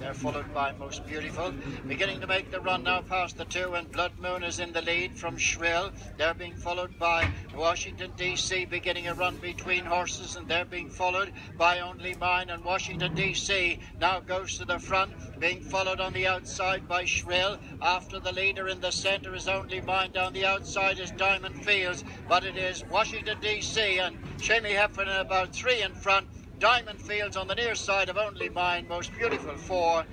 They're followed by Most Beautiful. Beginning to make the run now past the two, and Blood Moon is in the lead from Shrill. They're being followed by Washington, D.C., beginning a run between horses, and they're being followed by Only Mine. And Washington, D.C. now goes to the front, being followed on the outside by Shrill. After the leader in the centre is Only Mine. Down the outside is Diamond Fields, but it is Washington, D.C. and Seamie Heffernan about three in front. Diamond Fields on the near side of Only Mine, most beautiful four,